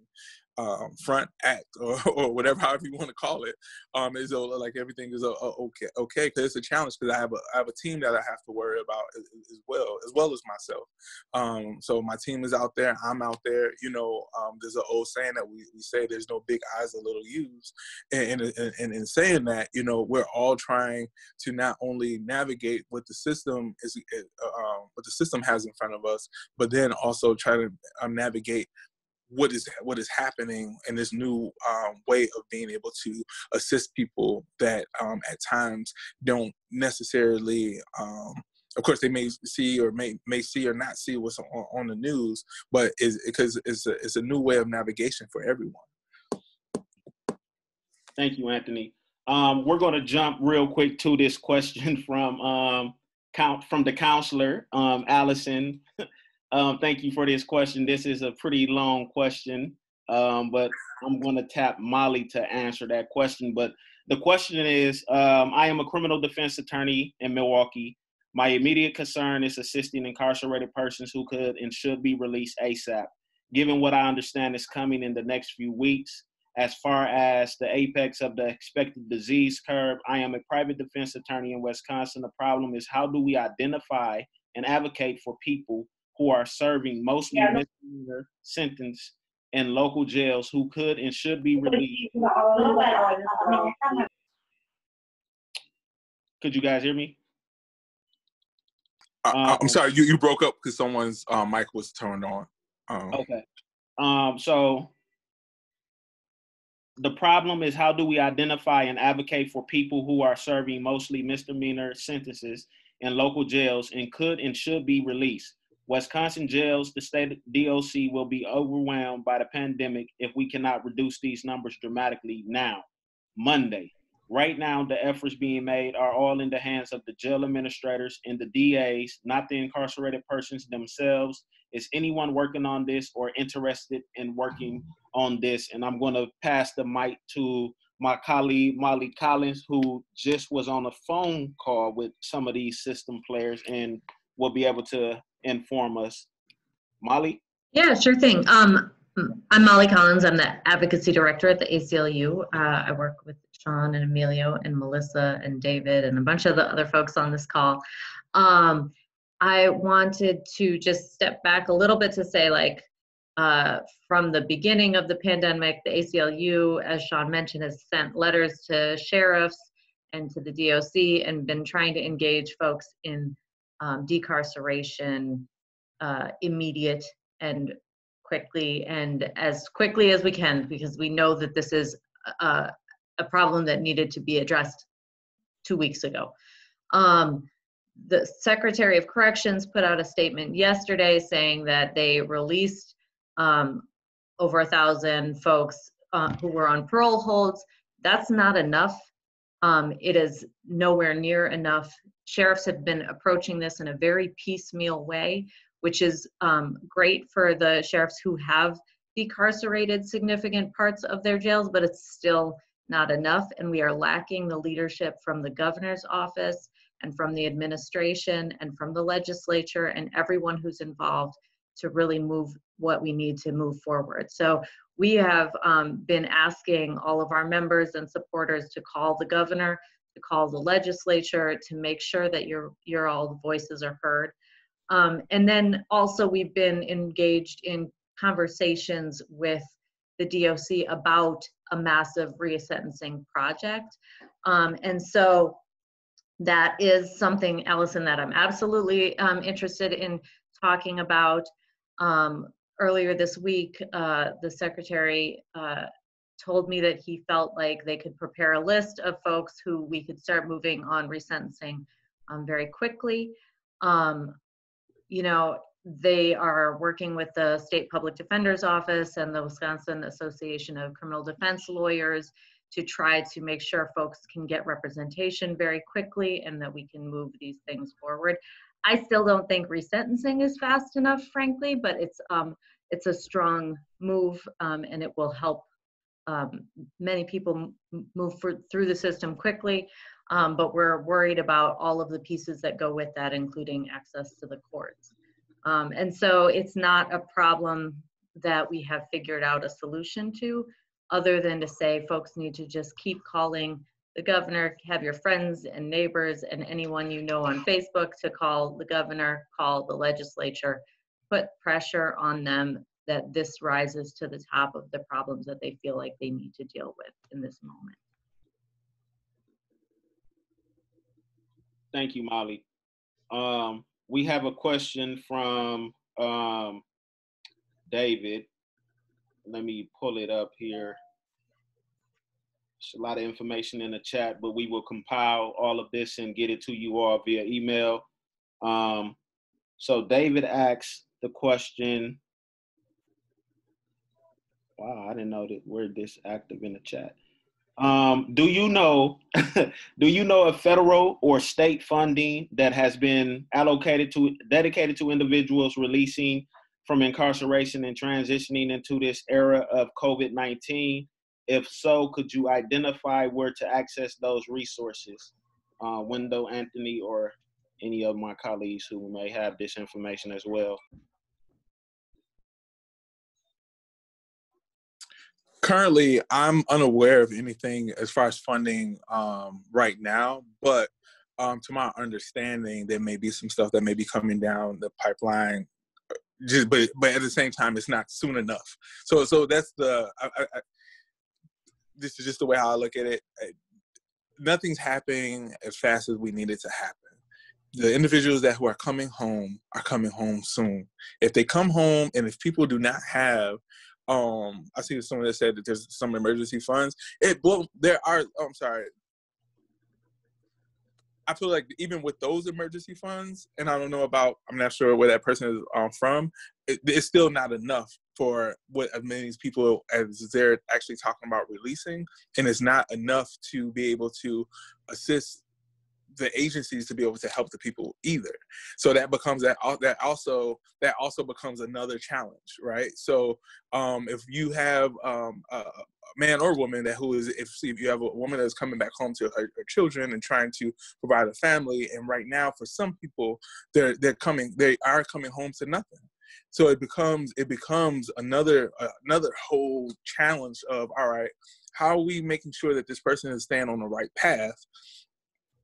um, front act or, or whatever, however you want to call it, um, is like everything is uh, okay, okay, because it's a challenge because I have a I have a team that I have to worry about as, as well, as well as myself. Um, so my team is out there, I'm out there. You know, um, there's an old saying that we, we say there's no big eyes, a little U's, and, and, in saying that, you know, we're all trying to not only navigate what the system is, uh, um, what the system has in front of us, but then also try to um, navigate what is what is happening in this new um, way of being able to assist people that um, at times don't necessarily um, of course they may see or may may see or not see what's on, on the news but is because it's a, it's a new way of navigation for everyone. Thank you anthony. Um, we're going to jump real quick to this question from um, count from the counselor um, allison Um, thank you for this question. This is a pretty long question, um, but I'm going to tap Molly to answer that question. But the question is um, I am a criminal defense attorney in Milwaukee. My immediate concern is assisting incarcerated persons who could and should be released ASAP. Given what I understand is coming in the next few weeks, as far as the apex of the expected disease curve. I am a private defense attorney in Wisconsin. The problem is how do we identify and advocate for people who are serving mostly yeah. misdemeanor sentence in local jails who could and should be released. Could you guys hear me? I, am um, sorry, you, you broke up because someone's uh, mic was turned on. Um, okay. Um, so the problem is how do we identify and advocate for people who are serving mostly misdemeanor sentences in local jails and could and should be released? Wisconsin jails, the state DOC will be overwhelmed by the pandemic if we cannot reduce these numbers dramatically now, Monday. Right now, the efforts being made are all in the hands of the jail administrators and the DAs, not the incarcerated persons themselves. Is anyone working on this or interested in working on this? And I'm going to pass the mic to my colleague Molly Collins, who just was on a phone call with some of these system players and will be able to inform us. Molly? Yeah, sure thing. Um, I'm Molly Collins. I'm the advocacy director at the ACLU. Uh, I work with Sean and Emilio and Melissa and David and a bunch of the other folks on this call. Um, I wanted to just step back a little bit to say, like, uh, from the beginning of the pandemic, the ACLU, as Sean mentioned, has sent letters to sheriffs and to the DOC and been trying to engage folks in um, decarceration uh, immediate and quickly and as quickly as we can because we know that this is a, a problem that needed to be addressed two weeks ago. Um, the Secretary of Corrections put out a statement yesterday saying that they released um, over a thousand folks uh, who were on parole holds. That's not enough. Um, it is nowhere near enough. Sheriffs have been approaching this in a very piecemeal way, which is um, great for the sheriffs who have decarcerated significant parts of their jails, but it's still not enough. And we are lacking the leadership from the governor's office and from the administration and from the legislature and everyone who's involved to really move what we need to move forward. So we have um, been asking all of our members and supporters to call the governor, call the legislature, to make sure that your your all voices are heard. Um, and then also we've been engaged in conversations with the DOC about a massive resentencing project. Um, and so that is something, Allison, that I'm absolutely um, interested in talking about. Um, earlier this week, uh, the secretary uh, told me that he felt like they could prepare a list of folks who we could start moving on resentencing um, very quickly. Um, you know, they are working with the state public defender's office and the Wisconsin Association of Criminal Defense Lawyers to try to make sure folks can get representation very quickly and that we can move these things forward. I still don't think resentencing is fast enough, frankly, but it's um, it's a strong move um, and it will help um, many people move for, through the system quickly. Um, but we're worried about all of the pieces that go with that, including access to the courts. Um, and so it's not a problem that we have figured out a solution to, other than to say folks need to just keep calling the governor, have your friends and neighbors and anyone you know on Facebook to call the governor, call the legislature, put pressure on them that this rises to the top of the problems that they feel like they need to deal with in this moment. Thank you, Molly. Um, we have a question from um, David. Let me pull it up here. There's a lot of information in the chat, but we will compile all of this and get it to you all via email. Um, so David asks the question. Wow, I didn't know that we're this active in the chat. Um, do you know do you know of federal or state funding that has been allocated to dedicated to individuals releasing from incarceration and transitioning into this era of COVID-19? If so, could you identify where to access those resources? Uh, Wendel Anthony or any of my colleagues who may have this information as well. Currently, I'm unaware of anything as far as funding um, right now, but um, to my understanding, there may be some stuff that may be coming down the pipeline. Uh, just, but but at the same time, it's not soon enough. So so that's the. I, I, this is just the way how I look at it. Nothing's happening as fast as we need it to happen. The individuals that who are coming home are coming home soon. If they come home and if people do not have um I see someone that said that there's some emergency funds. It well there are oh, I'm sorry, I feel like even with those emergency funds, and I don't know about, I'm not sure where that person is um, from, it, it's still not enough for what as many people as they're actually talking about releasing, and it's not enough to be able to assist the agencies to be able to help the people either. So that becomes that that also that also becomes another challenge, right? So um, if you have um, a, man or woman that who is if, if you have a woman that's coming back home to her, her, children and trying to provide a family, and right now for some people they're they're coming they are coming home to nothing. So it becomes it becomes another uh, another whole challenge of all right, how are we making sure that this person is staying on the right path?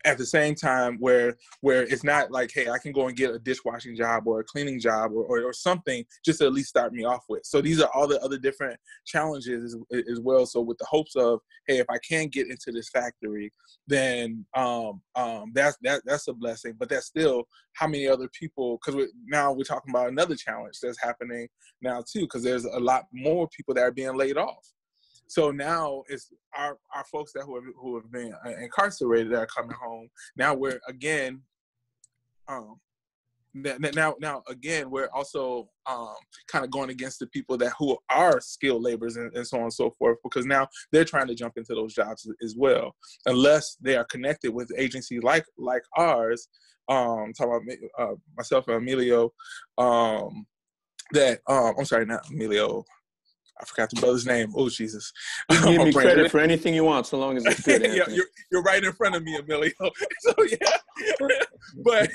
At the same time where where it's not like hey i can go and get a dishwashing job or a cleaning job or, or, or something just to at least start me off with. So these are all the other different challenges as, as, well. So with the hopes of hey if i can get into this factory then um um that's that that's a blessing. But that's still how many other people because now we're talking about another challenge that's happening now too because there's a lot more people that are being laid off so now it's our our folks that who have, who have been uh, incarcerated that are coming home. Now we're again, um, now now again we're also um, kind of going against the people that who are skilled laborers and, and, so on and so forth because now they're trying to jump into those jobs as well unless they are connected with agencies like like ours um talking about uh, myself and emilio um that um i'm sorry not emilio I forgot the brother's name. Oh Jesus! You give me credit for anything you want, so long as it's good. yeah, you're, you're right in front of me, Emilio. so yeah, but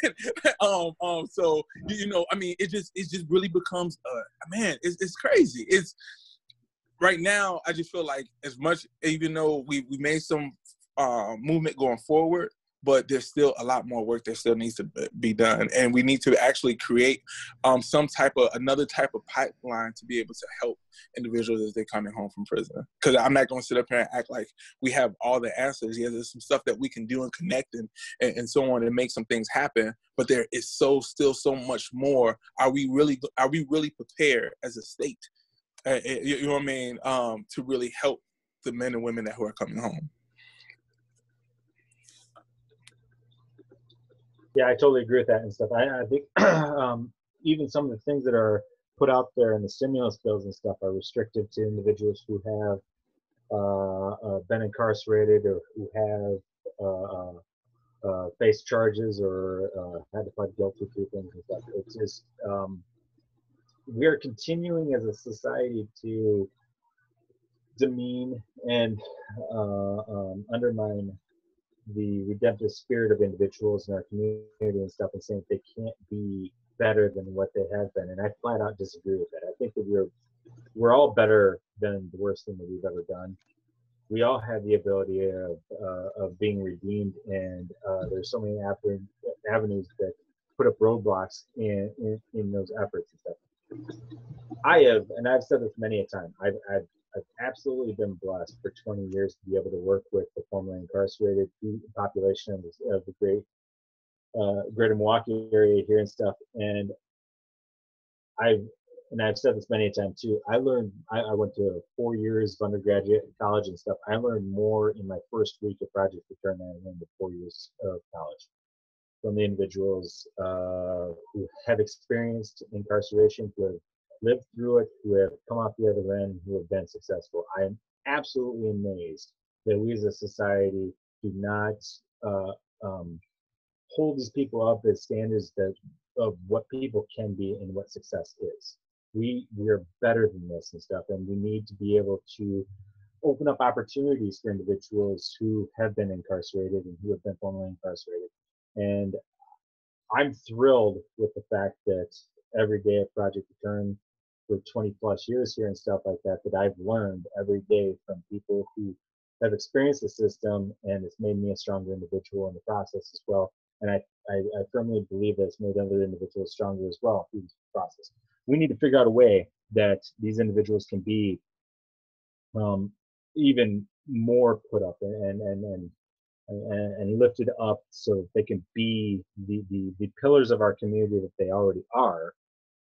um um so you know I mean it just it just really becomes uh man it's it's crazy. It's right now I just feel like as much even though we we made some uh, movement going forward, but there's still a lot more work that still needs to be done. And we need to actually create um, some type of another type of pipeline to be able to help individuals as they're coming home from prison. Because i'm not going to sit up here and act like we have all the answers. Yeah there's some stuff that we can do and connect and, and, and so on and make some things happen but there is so still so much more. Are we really are we really prepared as a state? Uh, you know what i mean? Um, to really help the men and women that who are coming home Yeah, I totally agree with that and stuff. I, I think um, even some of the things that are put out there in the stimulus bills and stuff are restricted to individuals who have uh, uh, been incarcerated or who have uh, uh, uh faced charges or uh, had to fight guilty through things and stuff. It's just um, we are continuing as a society to demean and um, undermine the redemptive spirit of individuals in our community and stuff and saying they can't be better than what they have been. And I flat out disagree with that. I think that we're we're all better than the worst thing that we've ever done. We all have the ability of uh, of being redeemed, and uh, there's so many avenues that put up roadblocks in, in, in those efforts and stuff. I have, and I've said this many a time. I've, I've I've absolutely been blessed for 20 years to be able to work with the formerly incarcerated population of the, of the great uh, greater Milwaukee area here and stuff. And I've and I've said this many times too. I learned. I, I, went to four years of undergraduate college and stuff. I learned more in my first week of project return than I learned in four years of college from the individuals uh, who have experienced incarceration, who have lived through it, who have come out the other end, who have been successful. I am absolutely amazed that we as a society do not uh, um, hold these people up as standards that of what people can be and what success is. We we are better than this and stuff, and we need to be able to open up opportunities for individuals who have been incarcerated and who have been formerly incarcerated. And I'm thrilled with the fact that every day at Project Return, for 20 plus years here and stuff like that that I've learned every day from people who have experienced the system and it's made me a stronger individual in the process as well. And I, I, I firmly believe that it's made other individuals stronger as well through this process. We need to figure out a way that these individuals can be um, even more put up and, and, and, and, and lifted up so they can be the, the, the pillars of our community that they already are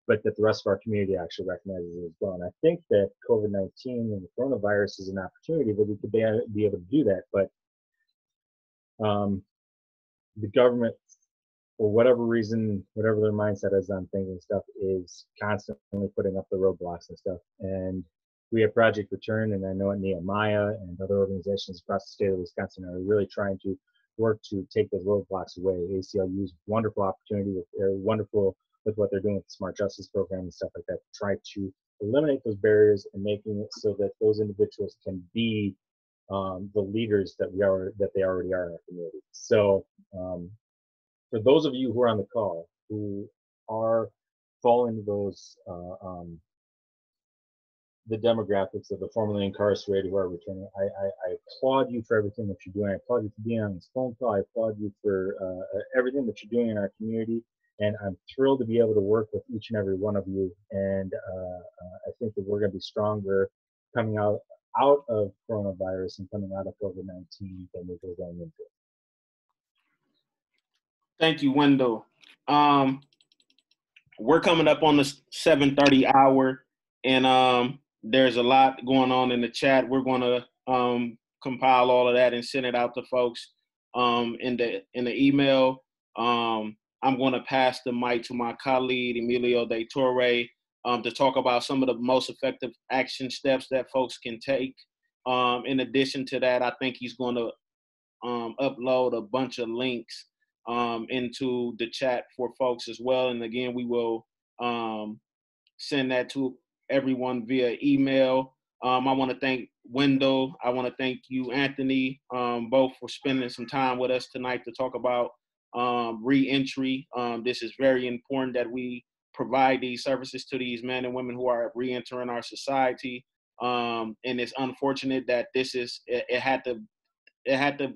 but that the rest of our community actually recognizes it as well. And I think that COVID 19 and the coronavirus is an opportunity that we could be, able to do that. But um, the government, for whatever reason, whatever their mindset is on things and stuff, is constantly putting up the roadblocks and stuff. And we have Project Return, and I know at Nehemiah and other organizations across the state of Wisconsin are really trying to work to take those roadblocks away. ACLU's wonderful opportunity with their wonderful with what they're doing with the smart justice program and stuff like that to try to eliminate those barriers and making it so that those individuals can be um, the leaders that we are that they already are in our community. So um, for those of you who are on the call who are falling those uh, um, the demographics of the formerly incarcerated who are returning. I, I, I, applaud you for everything that you're doing. I applaud you for being on this phone call. I applaud you for uh, everything that you're doing in our community and I'm thrilled to be able to work with each and every one of you. And uh, uh, I think that we're going to be stronger coming out out of coronavirus and coming out of COVID-19 than we were going into. Thank you, Wendel. Um, we're coming up on the 7:30 hour, and um, there's a lot going on in the chat. We're going to um, compile all of that and send it out to folks um, in the in the email. Um, I'm going to pass the mic to my colleague, Emilio de Torre, um, to talk about some of the most effective action steps that folks can take. Um, in addition to that, I think he's going to um, upload a bunch of links um, into the chat for folks as well. And again, we will um, send that to everyone via email. Um, I want to thank Wendel. I want to thank you, Anthony, both for spending some time with us tonight to talk about um, reentry. Um, this is very important that we provide these services to these men and women who are reentering our society. Um, and it's unfortunate that this is it, it, had to it had to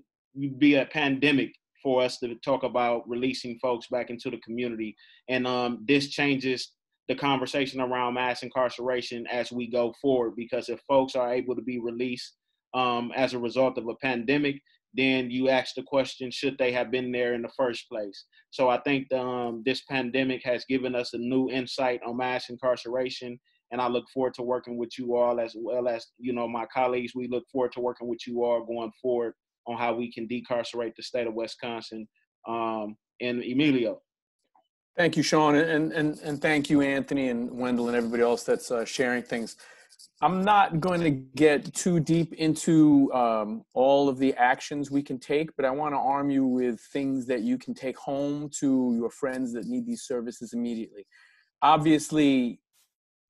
be a pandemic for us to talk about releasing folks back into the community. And um, this changes the conversation around mass incarceration as we go forward because if folks are able to be released um, as a result of a pandemic, then you ask the question should they have been there in the first place? So i think um, this pandemic has given us a new insight on mass incarceration and i look forward to working with you all as well as you know my colleagues. We look forward to working with you all going forward on how we can decarcerate the state of wisconsin um, and emilio. Thank you sean and, and, and thank you anthony and wendel and everybody else that's uh, sharing things I'm not going to get too deep into um, all of the actions we can take, but I want to arm you with things that you can take home to your friends that need these services immediately. Obviously,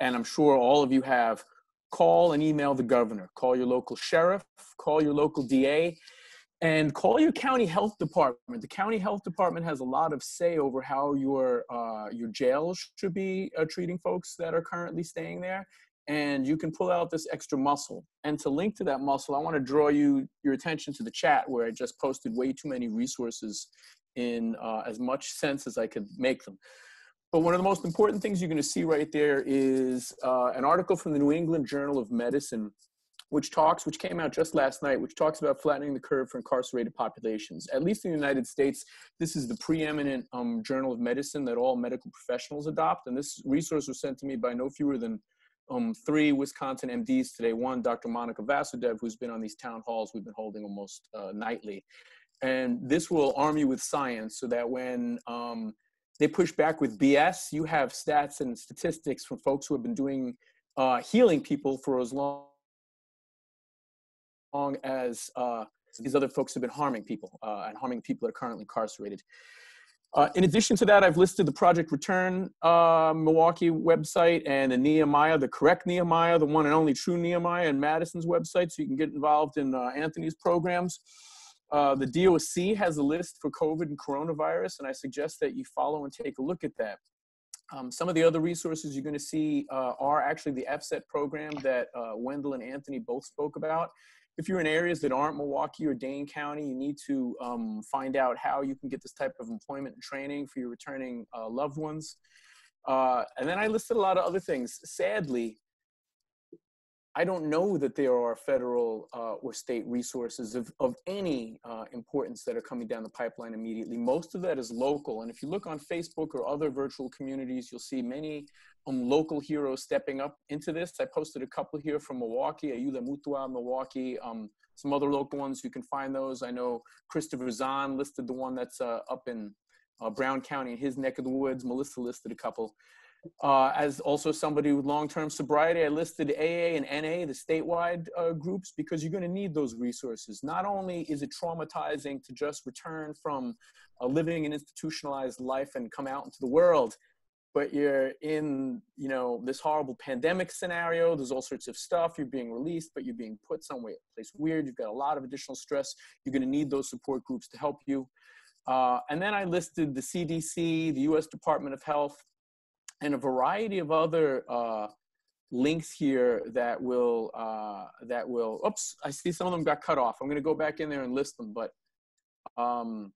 and I'm sure all of you have, call and email the governor, call your local sheriff, call your local DA, and call your county health department. The county health department has a lot of say over how your uh, your jails should be uh, treating folks that are currently staying there and you can pull out this extra muscle. And to link to that muscle, I want to draw you your attention to the chat where I just posted way too many resources in uh, as much sense as I could make them. But one of the most important things you're going to see right there is uh, an article from the New England Journal of Medicine, which talks, which came out just last night, which talks about flattening the curve for incarcerated populations. At least in the United States, this is the preeminent um, journal of medicine that all medical professionals adopt. And this resource was sent to me by no fewer than um, three Wisconsin MDs today. One, Dr. Monica Vasudev, who's been on these town halls we've been holding almost uh, nightly. And this will arm you with science so that when um, they push back with BS, you have stats and statistics from folks who have been doing uh, healing people for as long, long as uh, these other folks have been harming people uh, and harming people that are currently incarcerated. Uh, in addition to that, I've listed the Project Return uh, Milwaukee website and the Nehemiah, the correct Nehemiah, the one and only true Nehemiah, and Madison's website, so you can get involved in uh, Anthony's programs. Uh, the DOC has a list for COVID and coronavirus, and I suggest that you follow and take a look at that. Um, some of the other resources you're going to see uh, are actually the FSET program that uh, Wendel and Anthony both spoke about. If you're in areas that aren't Milwaukee or Dane County, you need to um, find out how you can get this type of employment and training for your returning uh, loved ones. Uh, and then I listed a lot of other things. Sadly, I don't know that there are federal uh, or state resources of, of any uh, importance that are coming down the pipeline immediately. Most of that is local. And if you look on Facebook or other virtual communities, you'll see many um, local heroes stepping up into this. I posted a couple here from Milwaukee, Ayuda Mutua, Milwaukee, um, some other local ones. You can find those. I know Christopher Zahn listed the one that's uh, up in uh, Brown County in his neck of the woods. Melissa listed a couple. Uh, as also somebody with long-term sobriety, I listed AA and NA, the statewide uh, groups, because you're going to need those resources. Not only is it traumatizing to just return from living an institutionalized life and come out into the world, but you're in, you know, this horrible pandemic scenario. There's all sorts of stuff. You're being released, but you're being put somewhere, place weird. You've got a lot of additional stress. You're going to need those support groups to help you. Uh, and then I listed the CDC, the U.S. Department of Health, and a variety of other uh, links here that will uh, that will. Oops, I see some of them got cut off. I'm going to go back in there and list them, but um,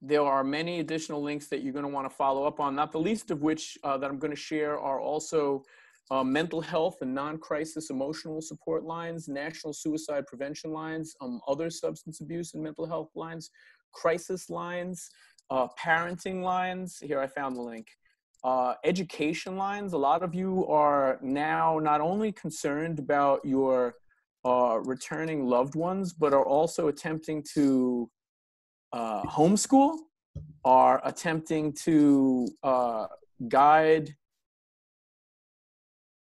there are many additional links that you're going to want to follow up on. Not the least of which uh, that I'm going to share are also. Uh, mental health and non-crisis emotional support lines, national suicide prevention lines, um, other substance abuse and mental health lines, crisis lines, uh, parenting lines. Here I found the link uh, education lines. A lot of you are now not only concerned about your uh, returning loved ones, but are also attempting to uh, homeschool, are attempting to uh, guide.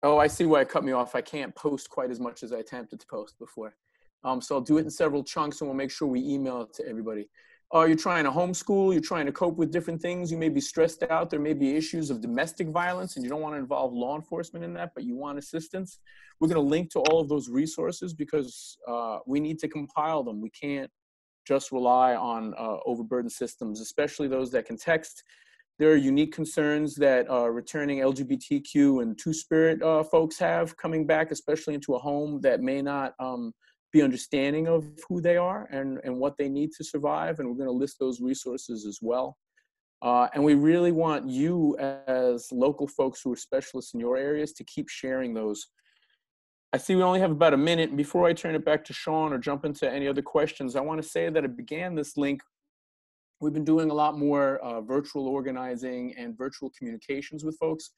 Oh, I see why it cut me off. I can't post quite as much as I attempted to post before. Um, so I'll do it in several chunks and we'll make sure we email it to everybody uh, you're trying to homeschool, you're trying to cope with different things, you may be stressed out, there may be issues of domestic violence, and you don't want to involve law enforcement in that, but you want assistance. We're going to link to all of those resources because uh, we need to compile them. We can't just rely on uh, overburdened systems, especially those that can text. There are unique concerns that uh, returning LGBTQ and Two Spirit uh, folks have coming back, especially into a home that may not um, be understanding of who they are and, and what they need to survive. And we're going to list those resources as well. Uh, and we really want you as local folks who are specialists in your areas to keep sharing those. I see we only have about a minute. Before I turn it back to Sean or jump into any other questions, I want to say that I began this link. We've been doing a lot more uh, virtual organizing and virtual communications with folks.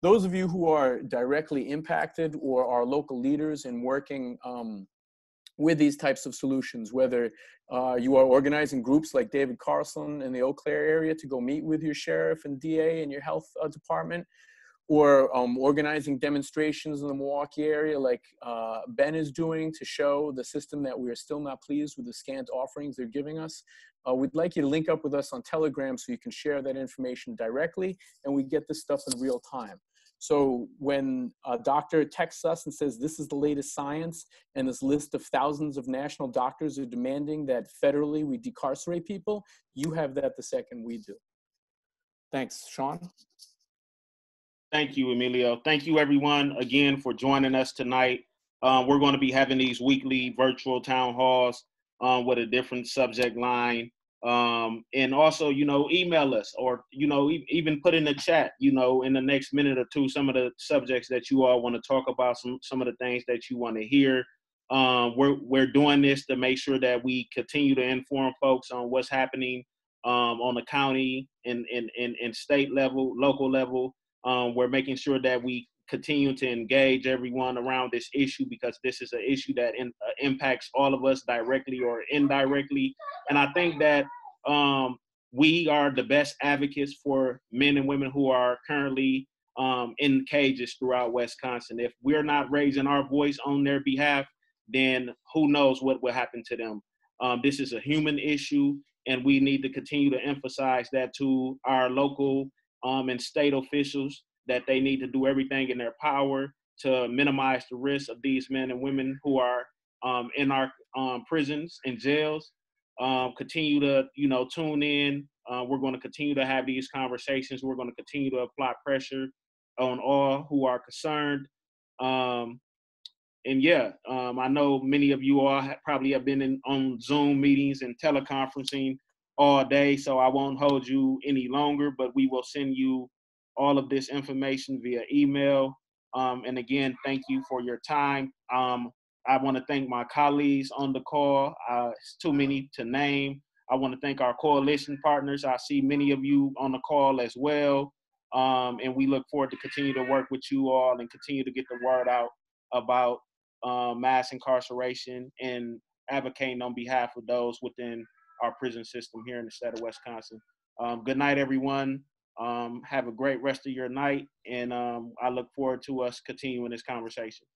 Those of you who are directly impacted or are local leaders in working um, with these types of solutions, whether uh, you are organizing groups like David Carlson in the Eau Claire area to go meet with your sheriff and DA and your health uh, department, or um, organizing demonstrations in the Milwaukee area like uh, Ben is doing to show the system that we are still not pleased with the scant offerings they're giving us. Uh, we'd like you to link up with us on Telegram so you can share that information directly and we get this stuff in real time. So when a doctor texts us and says this is the latest science and this list of thousands of national doctors are demanding that federally we decarcerate people, you have that the second we do. Thanks, Sean. Thank you, Emilio. Thank you, everyone, again for joining us tonight. Um, we're going to be having these weekly virtual town halls um, with a different subject line um, and also you know email us or you know e- even put in the chat you know in the next minute or two some of the subjects that you all want to talk about some some of the things that you want to hear um, we're we're doing this to make sure that we continue to inform folks on what's happening um, on the county and, and, and, and state level local level um, we're making sure that we continue to engage everyone around this issue because this is an issue that in, uh, impacts all of us directly or indirectly. And I think that um, we are the best advocates for men and women who are currently um, in cages throughout Wisconsin. If we're not raising our voice on their behalf, then who knows what will happen to them. Um, this is a human issue, and we need to continue to emphasize that to our local um, and state officials that they need to do everything in their power to minimize the risk of these men and women who are um, in our um, prisons and jails. Um, continue to you know tune in Uh, we're going to continue to have these conversations. We're going to continue to apply pressure on all who are concerned. Um, and yeah, um, I know many of you all probably have been in, on Zoom meetings and teleconferencing all day, so I won't hold you any longer, but we will send you all of this information via email. Um, and again, thank you for your time. Um, I want to thank my colleagues on the call. Uh, it's too many to name. I want to thank our coalition partners. I see many of you on the call as well. Um, and we look forward to continue to work with you all and continue to get the word out about uh, mass incarceration and advocating on behalf of those within our prison system here in the state of Wisconsin. Um, good night, everyone. Um, have a great rest of your night, and um, I look forward to us continuing this conversation.